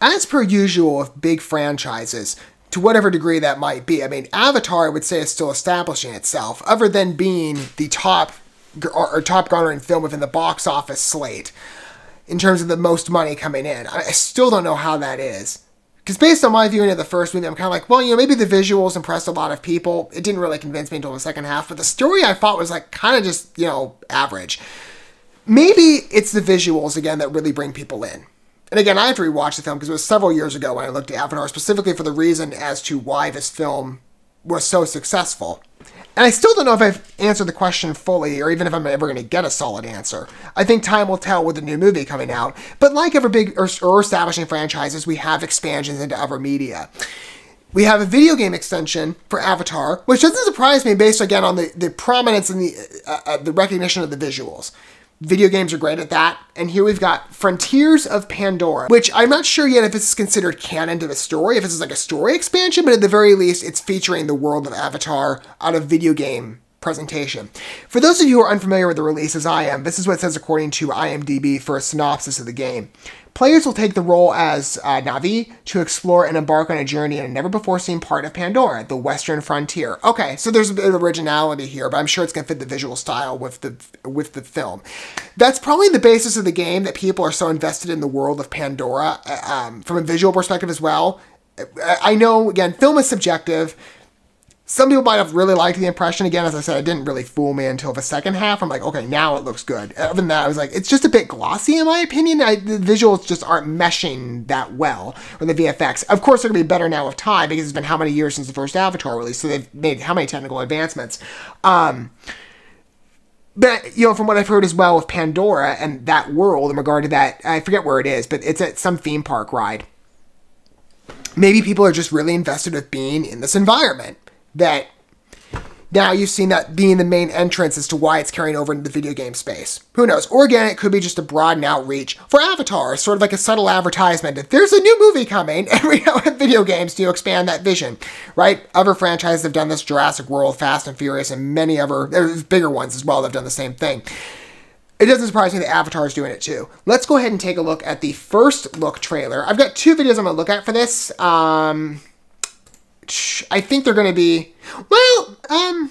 As per usual with big franchises, to whatever degree that might be, I mean, Avatar I would say is still establishing itself, other than being the top or, top garnering film within the box office slate in terms of the most money coming in. I, I still don't know how that is. Because based on my viewing of the first movie, I'm kind of like, well, you know, maybe the visuals impressed a lot of people. It didn't really convince me until the second half, but the story I thought was like kind of just, you know, average. Maybe it's the visuals again that really bring people in. And again, I have to rewatch the film because it was several years ago when I looked at Avatar, specifically for the reason as to why this film was so successful. And I still don't know if I've answered the question fully, or even if I'm ever going to get a solid answer. I think time will tell with the new movie coming out. But like every big or, establishing franchises, we have expansions into other media. We have a video game extension for Avatar, which doesn't surprise me based again on the, the prominence and the uh, uh, the recognition of the visuals. Video games are great at that. And here we've got Frontiers of Pandora, which I'm not sure yet if this is considered canon to the story, if this is like a story expansion, but at the very least, it's featuring the world of Avatar on a video game presentation. For those of you who are unfamiliar with the release as I am, this is what it says according to IMDb for a synopsis of the game. Players will take the role as uh, Na'vi to explore and embark on a journey in a never before seen part of Pandora, the western frontier. Okay, so there's a bit of originality here, but I'm sure it's going to fit the visual style with the with the film. That's probably the basis of the game that people are so invested in the world of Pandora uh, um, from a visual perspective as well. I know again, film is subjective some people might have really liked the impression. Again, as I said, it didn't really fool me until the second half. I'm like, okay, now it looks good. Other than that, I was like, it's just a bit glossy in my opinion. I, the visuals just aren't meshing that well, with the VFX. Of course, they're gonna be better now with time because it's been how many years since the first Avatar release, so they've made how many technical advancements. Um, but you know, from what I've heard as well with Pandora and that world in regard to that, I forget where it is, but it's at some theme park ride. Maybe people are just really invested with being in this environment that now you've seen that being the main entrance as to why it's carrying over into the video game space. Who knows? Or again, it could be just a broad outreach for Avatar, sort of like a subtle advertisement that there's a new movie coming, and we now have video games to expand that vision, right? Other franchises have done this, Jurassic World, Fast and Furious, and many other, there's bigger ones as well that have done the same thing. It doesn't surprise me that Avatar is doing it too. Let's go ahead and take a look at the first look trailer. I've got two videos I'm going to look at for this. Um, I think they're going to be, well, um,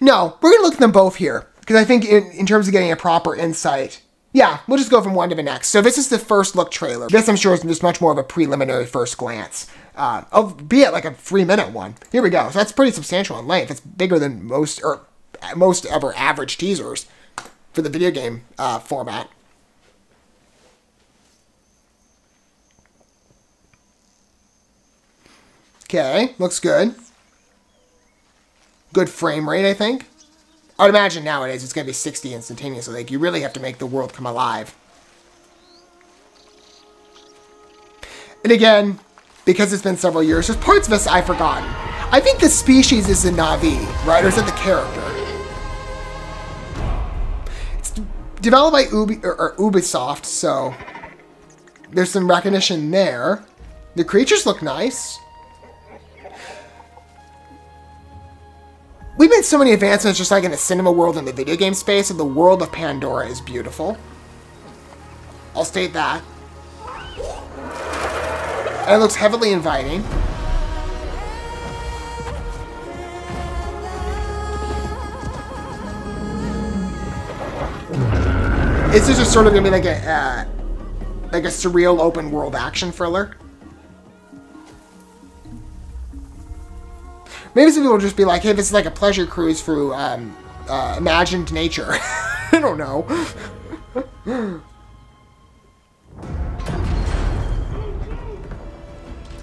no, we're going to look at them both here. Because I think in, in terms of getting a proper insight, yeah, we'll just go from one to the next. So this is the first look trailer. This, I'm sure, is just much more of a preliminary first glance. Uh, albeit like a three minute one. Here we go. So that's pretty substantial in length. It's bigger than most, or most ever average teasers for the video game uh, format. Okay, looks good. Good frame rate, I think. I'd imagine nowadays it's going to be 60 instantaneously. Like, you really have to make the world come alive. And again, because it's been several years, there's parts of this I've forgotten. I think the species is the Na'vi, right? Or is it the character? It's developed by Ubi, or, or Ubisoft, so there's some recognition there. The creatures look nice. We've made so many advancements just like in the cinema world and the video game space, and the world of Pandora is beautiful. I'll state that. And it looks heavily inviting. Is this just sort of gonna be like a uh, like a surreal open world action thriller? Maybe some people will just be like, hey, this is like a pleasure cruise through um, uh, imagined nature. I don't know.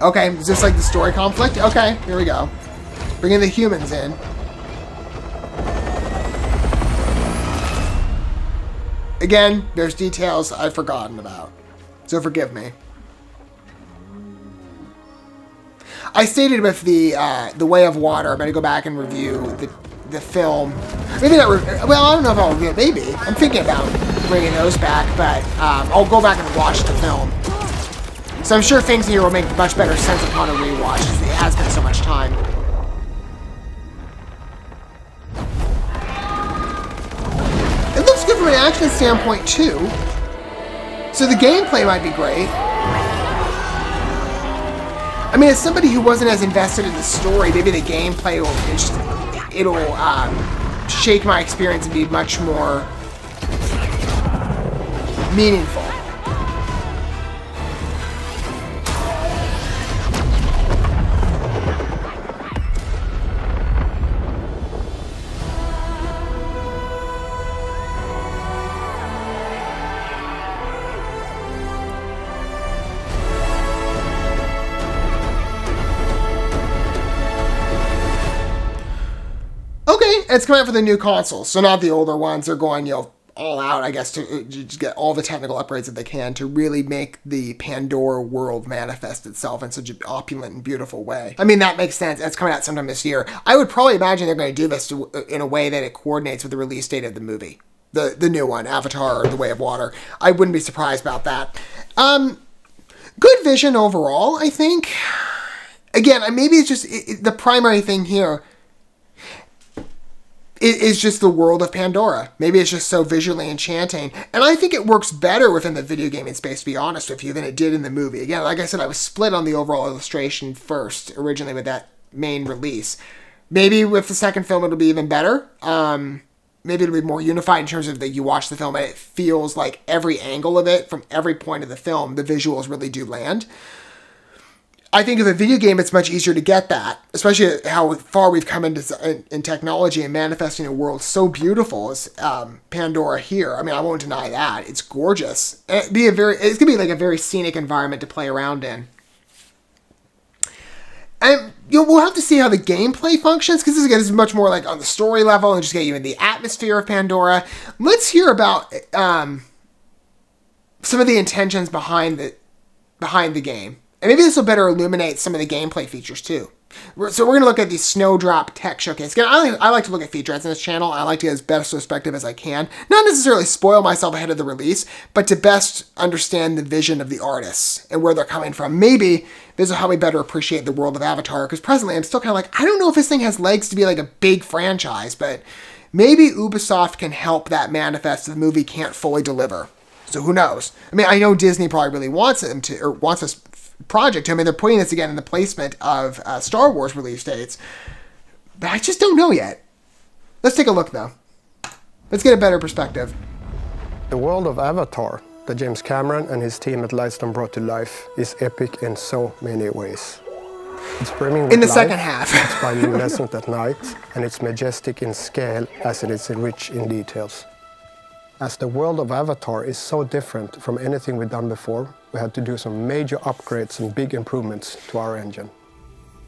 okay, is this like the story conflict? Okay, here we go. Bringing the humans in. Again, there's details I've forgotten about. So forgive me. I stated with the uh, the Way of Water. I'm gonna go back and review the the film. Maybe not. well, I don't know if I'll review it. Maybe I'm thinking about bringing those back, but um, I'll go back and watch the film. So I'm sure things here will make much better sense upon a rewatch. It has been so much time. It looks good from an action standpoint too. So the gameplay might be great. I mean, as somebody who wasn't as invested in the story, maybe the gameplay will just it'll um, shake my experience and be much more meaningful. Okay, it's coming out for the new consoles, so not the older ones. They're going, you know, all out, I guess, to, to get all the technical upgrades that they can to really make the Pandora world manifest itself in such an opulent and beautiful way. I mean, that makes sense. It's coming out sometime this year. I would probably imagine they're going to do this to, in a way that it coordinates with the release date of the movie, the the new one, Avatar: or The Way of Water. I wouldn't be surprised about that. Um, good vision overall, I think. Again, maybe it's just it, it, the primary thing here it is just the world of Pandora. Maybe it's just so visually enchanting. And I think it works better within the video gaming space, to be honest with you, than it did in the movie. Again, like I said, I was split on the overall illustration first, originally with that main release. Maybe with the second film, it'll be even better. Um, maybe it'll be more unified in terms of that you watch the film and it feels like every angle of it, from every point of the film, the visuals really do land. I think of a video game, it's much easier to get that, especially how far we've come in, technology and manifesting a world so beautiful as um, Pandora here. I mean, I won't deny that it's gorgeous. It'd be a very, it's gonna be like a very scenic environment to play around in. And you know, we'll have to see how the gameplay functions because this again is much more like on the story level and just get you in the atmosphere of Pandora. Let's hear about um, some of the intentions behind the behind the game. And maybe this will better illuminate some of the gameplay features too. So we're going to look at the Snowdrop Tech Showcase. I like, I like to look at featurettes in this channel. I like to get as best perspective as I can. Not necessarily spoil myself ahead of the release, but to best understand the vision of the artists and where they're coming from. Maybe this will help me better appreciate the world of Avatar, because presently I'm still kind of like, I don't know if this thing has legs to be like a big franchise, but maybe Ubisoft can help that manifest if the movie can't fully deliver. So who knows? I mean, I know Disney probably really wants them to, or wants us project. I mean, they're putting this again in the placement of uh, Star Wars release dates, but I just don't know yet. Let's take a look though. Let's get a better perspective. The world of Avatar that James Cameron and his team at Lightstorm brought to life is epic in so many ways. It's brimming with in the life, second half. it's bioluminescent at night, and it's majestic in scale as it is rich in details. As the world of Avatar is so different from anything we've done before, we had to do some major upgrades and big improvements to our engine.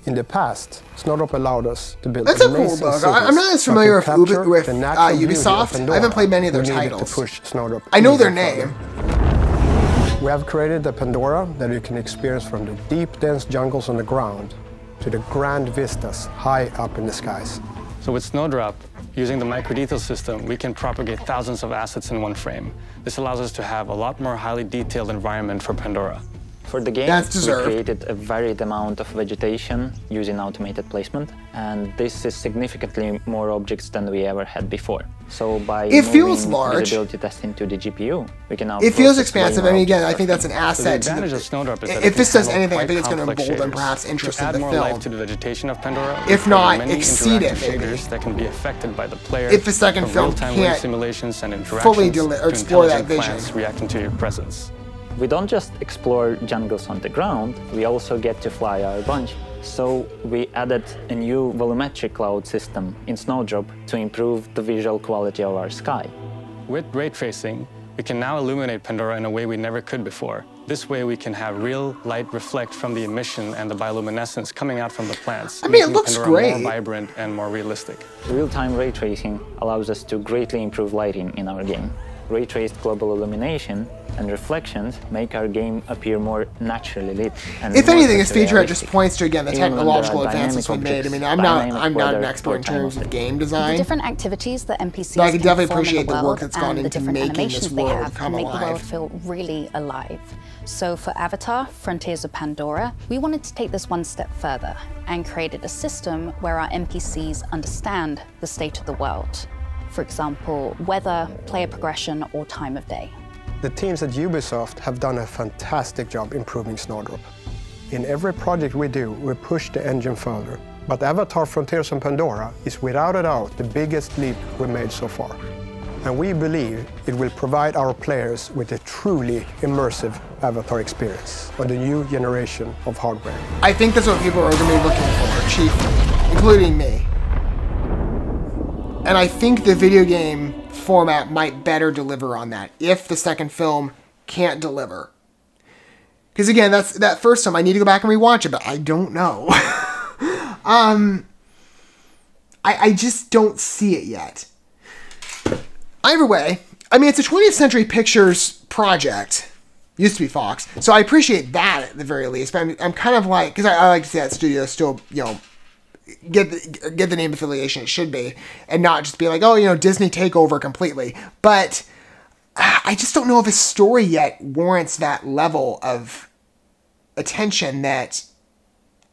In the past, Snowdrop allowed us to build That's a cool bug. I'm not as familiar with, Ubi- with uh, Ubisoft. I haven't played many of their titles. To push Snowdrop I know their name. We have created the Pandora that you can experience from the deep, dense jungles on the ground to the grand vistas high up in the skies. So with Snowdrop, using the microdetail system, we can propagate thousands of assets in one frame. This allows us to have a lot more highly detailed environment for Pandora. For the game, we created a varied amount of vegetation using automated placement, and this is significantly more objects than we ever had before. So by it feels large. visibility testing to the GPU, we can now. It feels expansive. I mean, again, I think that's an asset. So the advantage of Snowdrop is that if this does anything, I think it's going to embolden perhaps interest in the more film. Life to the vegetation of Pandora. If not, exceed it. Maybe. Shaders that can be affected by the player. If the second film can't simulations and fully explore that vision, reacting to your presence. We don't just explore jungles on the ground, we also get to fly our bunch. So we added a new volumetric cloud system in Snowdrop to improve the visual quality of our sky. With ray tracing, we can now illuminate Pandora in a way we never could before. This way we can have real light reflect from the emission and the bioluminescence coming out from the plants. I mean, it looks Pandora great. more vibrant and more realistic. Real-time ray tracing allows us to greatly improve lighting in our game. Ray-traced global illumination and reflections make our game appear more naturally lit. if anything, this feature just points to again the technological advances we've made. I mean, I'm not I'm not an expert in terms of game design. The different activities that NPCs but I can definitely appreciate the, the work that's gone into making this world come make alive. the world feel really alive. So for Avatar, Frontiers of Pandora, we wanted to take this one step further and created a system where our NPCs understand the state of the world. For example, weather, player progression, or time of day. The teams at Ubisoft have done a fantastic job improving Snowdrop. In every project we do, we push the engine further. But Avatar Frontiers on Pandora is without a doubt the biggest leap we've made so far. And we believe it will provide our players with a truly immersive Avatar experience on the new generation of hardware. I think that's what people are going to be looking for, chiefly, including me. And I think the video game format might better deliver on that if the second film can't deliver. Because again, that's that first time I need to go back and rewatch it, but I don't know. um, I I just don't see it yet. Either way, I mean it's a 20th Century Pictures project. Used to be Fox, so I appreciate that at the very least. But I'm, I'm kind of like because I, I like to see that studio still you know get the, get the name affiliation it should be, and not just be like, oh, you know, Disney takeover completely. But I just don't know if a story yet warrants that level of attention that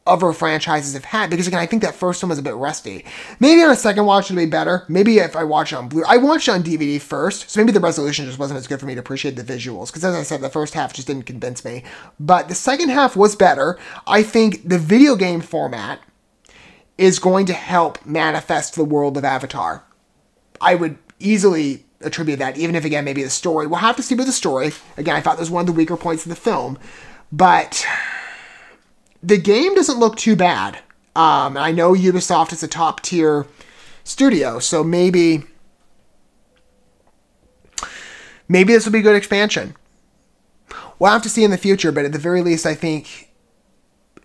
other franchises have had because again I think that first one was a bit rusty. Maybe on a second watch it'll be better. Maybe if I watch it on Blu I watched it on DVD first, so maybe the resolution just wasn't as good for me to appreciate the visuals because as I said the first half just didn't convince me. But the second half was better. I think the video game format is going to help manifest the world of Avatar. I would easily attribute that, even if again maybe the story. We'll have to see with the story. Again, I thought that was one of the weaker points of the film, but the game doesn't look too bad. Um, I know Ubisoft is a top tier studio, so maybe maybe this will be a good expansion. We'll have to see in the future, but at the very least, I think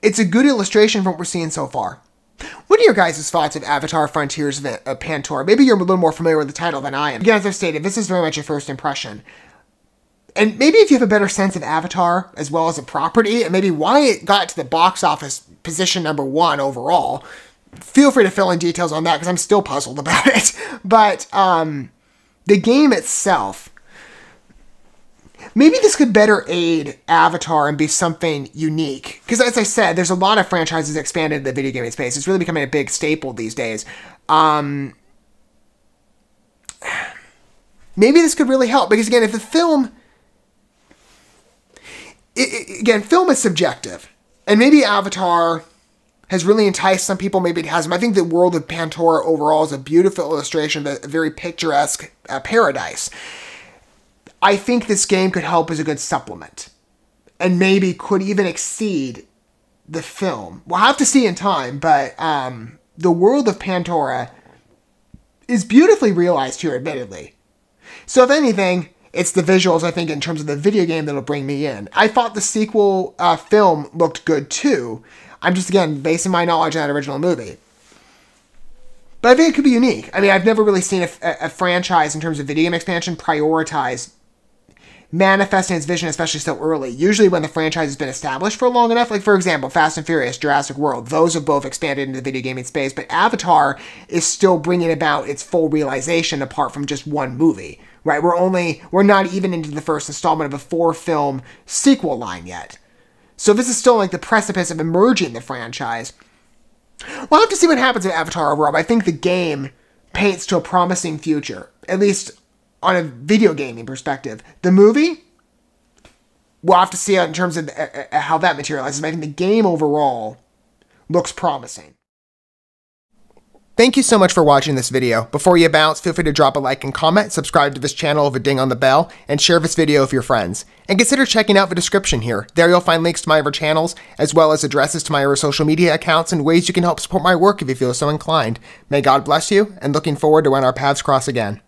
it's a good illustration from what we're seeing so far. What are your guys' thoughts of Avatar Frontiers of uh, Pandora? Maybe you're a little more familiar with the title than I am. Again, as I've stated, this is very much a first impression. And maybe if you have a better sense of Avatar as well as a property, and maybe why it got to the box office position number one overall, feel free to fill in details on that because I'm still puzzled about it. But um, the game itself, maybe this could better aid Avatar and be something unique. Because as I said, there's a lot of franchises expanded in the video gaming space. It's really becoming a big staple these days. Um, maybe this could really help because again, if the film, it, it, again, film is subjective, and maybe Avatar has really enticed some people. Maybe it hasn't. I think the world of Pandora overall is a beautiful illustration of a very picturesque uh, paradise. I think this game could help as a good supplement and maybe could even exceed the film. We'll have to see in time, but um, the world of Pandora is beautifully realized here, admittedly. So, if anything, it's the visuals, I think, in terms of the video game that'll bring me in. I thought the sequel uh, film looked good too. I'm just, again, basing my knowledge on that original movie. But I think it could be unique. I mean, I've never really seen a, a, franchise in terms of video game expansion prioritize manifesting its vision, especially so early. Usually, when the franchise has been established for long enough, like for example, Fast and Furious, Jurassic World, those have both expanded into the video gaming space, but Avatar is still bringing about its full realization apart from just one movie. Right? We're only, we're not even into the first installment of a four film sequel line yet. So, this is still like the precipice of emerging the franchise. We'll have to see what happens with Avatar overall. But I think the game paints to a promising future, at least on a video gaming perspective. The movie, we'll have to see in terms of uh, uh, how that materializes. But I think the game overall looks promising. Thank you so much for watching this video. Before you bounce, feel free to drop a like and comment, subscribe to this channel with a ding on the bell, and share this video with your friends. And consider checking out the description here. There you'll find links to my other channels, as well as addresses to my other social media accounts and ways you can help support my work if you feel so inclined. May God bless you, and looking forward to when our paths cross again.